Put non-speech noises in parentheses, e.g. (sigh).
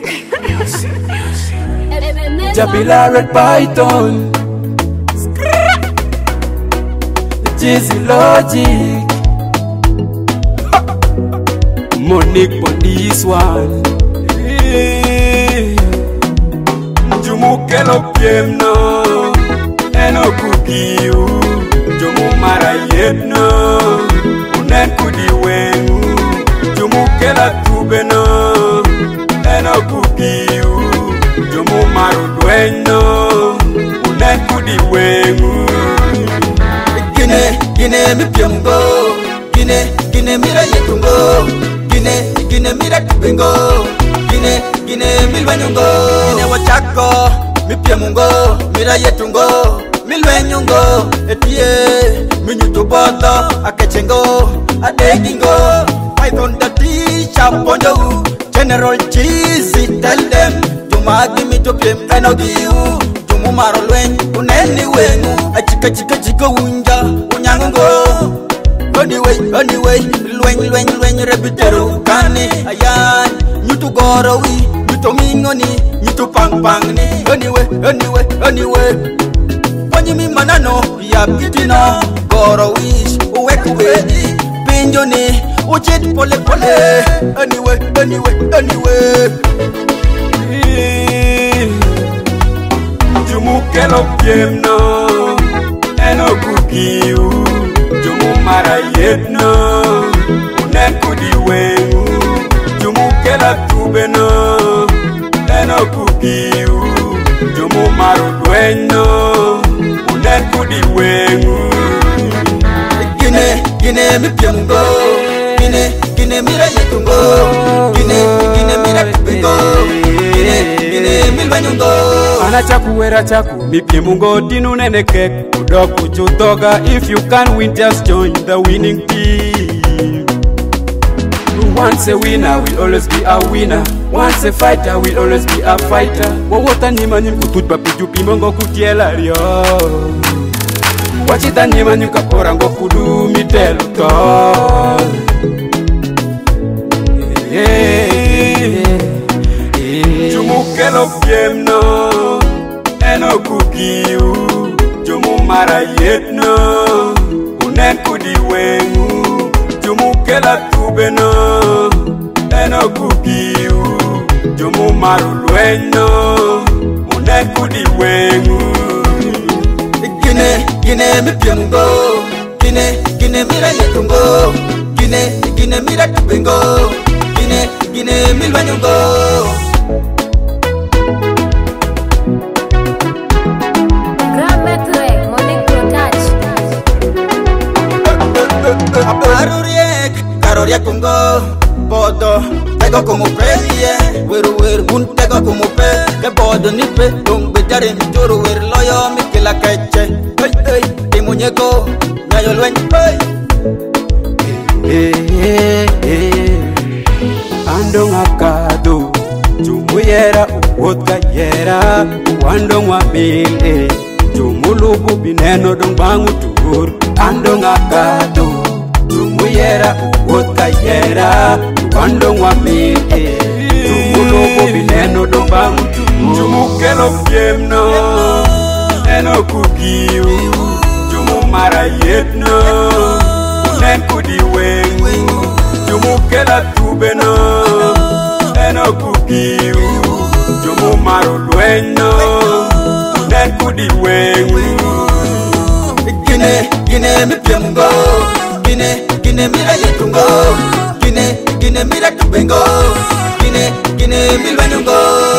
(laughs) Jabila Red Python Jizzy Logic (laughs) Monique for this one Jumuke no piem no Eno kukiu Jumu mara yep no gine mipyemgo gine gine mira yetungo gine gine mira tubengo gine gine milwenyungo gine wachako mipyemgo mira yetungo milwenyungo etie minyuto bodo akechengo adegingo python dati chaponjou general chisi teldem tumagi mitopiem enogiu jumumaro lweny uneni wenu achikachikachikowunjo mango Anyway, anyway, lweny, lweny, lweny, rebitero kani Ayan, nyutu goro wi, nyutu mingo ni, nyutu pang pang ni Anyway, anyway, anyway Ponyi mi manano, ya piti na Goro wi, uwe kuwe di Pinjo ni, uchit pole pole Anyway, anyway, anyway Jumu kelo piem na, eno kukiu jumumara yeno unekudiwenu jumukela tubeno enokukiu jumumaru dwenyo unekudiwenu gine gine mipyongo gine gine mirayetungo chakuwera chaku mipyemungodinuneneke kuda kuchutoka if you can win just join the winning team who wants a winner will always be a winner wants a fighter will always be a fighter wowotanyimanyim kututpa pijupimongo kutielario wachitanyimanyukapora ngo kudumitelo to yeah. yeah. yeah. yeah. yeah. yeah nokugiu jomumara yetno unekudi wengu jomukela tubeno enokugiu jomumaru lwenyno unekudi wengu gine gine mipiemgo gine gine mira yetungo gine gine mira tubengo gine gine milwenyungo aruriek karoria kungo bodo tego kumupe ye weru weru bun tego kumupe ke bodo nipe dumbe jarin juru weru loyo mikila keche hey hey di muñeko nyayo luen hey hey hey hey ando ngakado jumu yera uwota yera uwando ngwamile jumu lubu bineno dumbangu tur ando ngakado tumuyera wotayera wando wamike tumukelo piemno eno kugiu tumumara yetno unen kudiweng tumukela tubeno eno kugiu tumumaro lwenyno unen kudiweng gine gine mipiemgo gine gine mira yetungo gine gine mira tubengo gine gine milwenungo